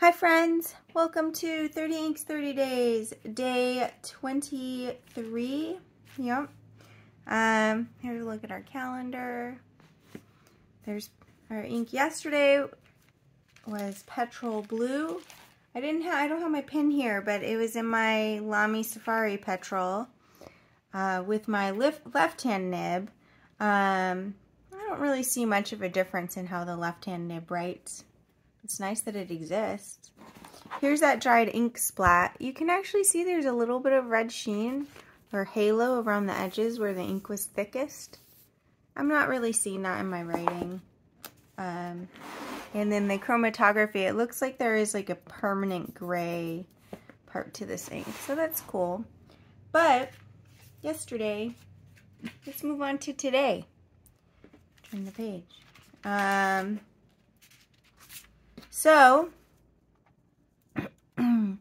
Hi friends, welcome to 30 Inks 30 Days, day 23. Yep. Um, here's a look at our calendar. There's our ink yesterday was Petrol Blue. I didn't have, I don't have my pen here, but it was in my Lamy Safari Petrol uh, with my left-hand nib. Um, I don't really see much of a difference in how the left-hand nib writes. It's nice that it exists. Here's that dried ink splat. You can actually see there's a little bit of red sheen or halo around the edges where the ink was thickest. I'm not really seeing that in my writing. Um, and then the chromatography, it looks like there is like a permanent gray part to this ink. So that's cool. But yesterday, let's move on to today. Turn the page. Um, so, I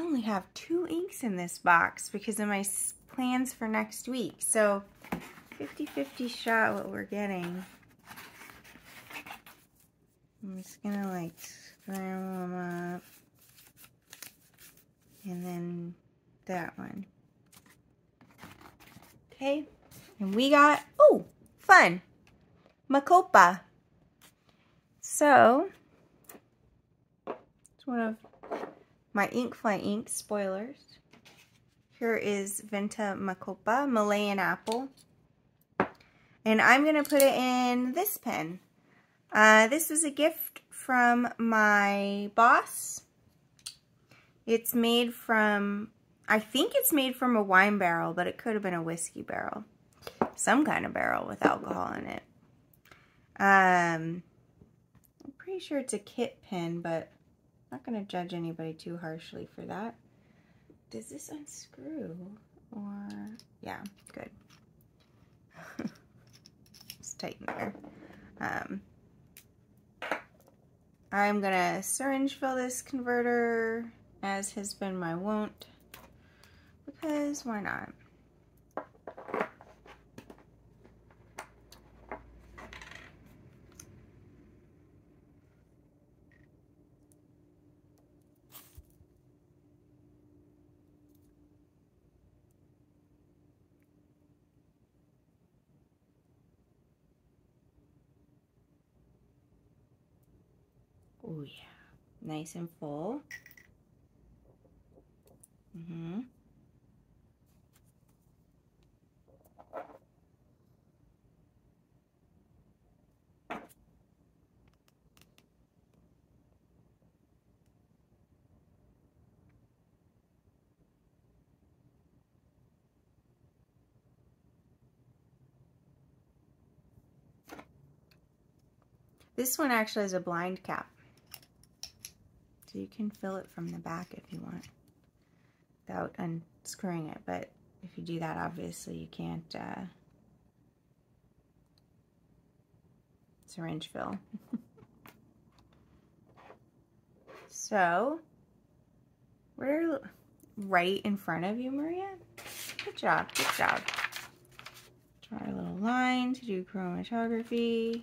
only have two inks in this box because of my plans for next week. So, 50-50 shot what we're getting. I'm just gonna like scramble them up. And then that one. Okay. And we got, oh, fun. Makopa. So, one of my Inkfly ink spoilers. Here is Vinta Makopa, Malayan Apple. And I'm going to put it in this pen. Uh, this was a gift from my boss. It's made from, I think it's made from a wine barrel, but it could have been a whiskey barrel. Some kind of barrel with alcohol in it. Um, I'm pretty sure it's a kit pen, but not going to judge anybody too harshly for that. Does this unscrew? Or, yeah, good. it's tight in there. Um, I'm going to syringe fill this converter, as has been my wont, because why not? Oh yeah, nice and full. Mm-hmm. This one actually has a blind cap. So you can fill it from the back if you want without unscrewing it. But if you do that, obviously you can't uh, syringe fill. so, we're right in front of you, Maria. Good job, good job. Draw a little line to do chromatography.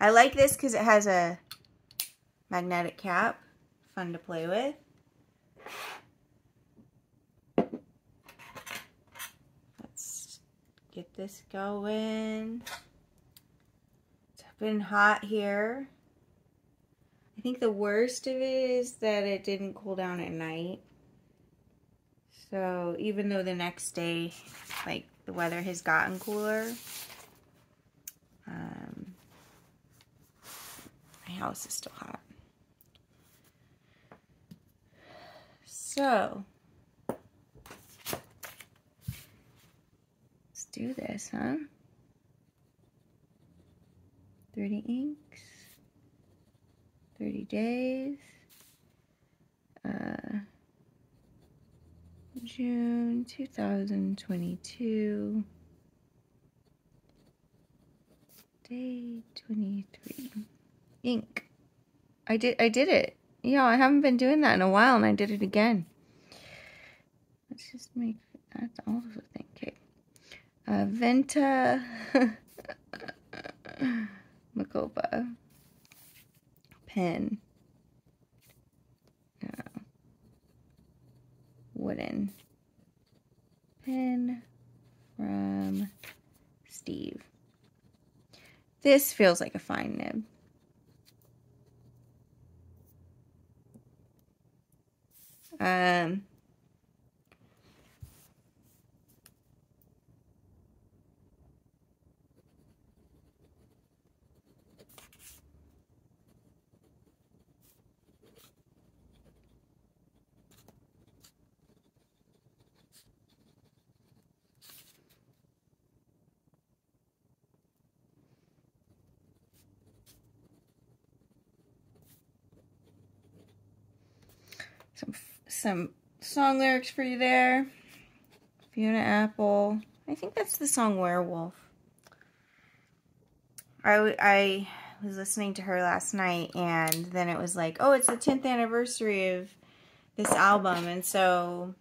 I like this because it has a magnetic cap fun to play with. Let's get this going. It's been hot here. I think the worst of it is that it didn't cool down at night. So even though the next day, like the weather has gotten cooler, um, my house is still hot. So, let's do this, huh? 30 inks, 30 days, uh, June 2022, day 23, ink. I did, I did it. Yeah, I haven't been doing that in a while, and I did it again. Let's just make that's all of the thing. Okay. Uh, Vinta Makopa pen. No. Wooden pen from Steve. This feels like a fine nib. Um, some some song lyrics for you there. Fiona Apple. I think that's the song Werewolf. I, I was listening to her last night and then it was like, oh, it's the 10th anniversary of this album. And so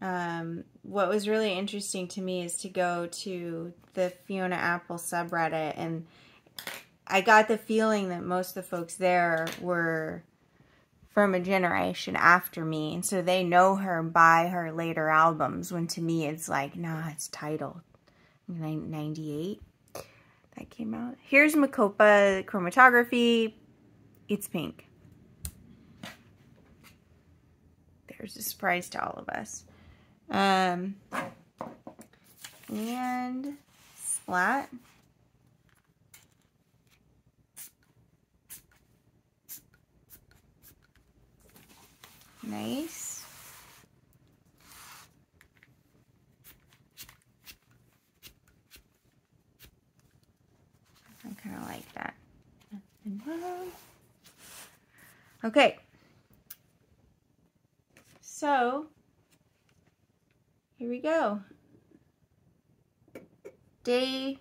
um, what was really interesting to me is to go to the Fiona Apple subreddit and I got the feeling that most of the folks there were from a generation after me. And so they know her by her later albums when to me it's like, nah, it's Tidal 98 that came out. Here's Makopa chromatography. It's pink. There's a surprise to all of us. Um, and Splat. Nice. I kind of like that. Okay. So, here we go. Day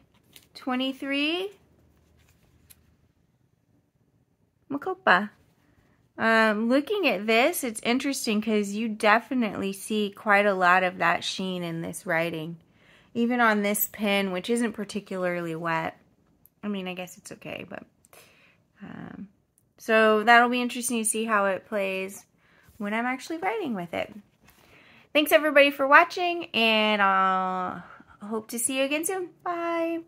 23. Makopa. Um, looking at this, it's interesting because you definitely see quite a lot of that sheen in this writing. Even on this pen, which isn't particularly wet. I mean, I guess it's okay, but... Um, so that'll be interesting to see how it plays when I'm actually writing with it. Thanks everybody for watching, and I'll hope to see you again soon. Bye!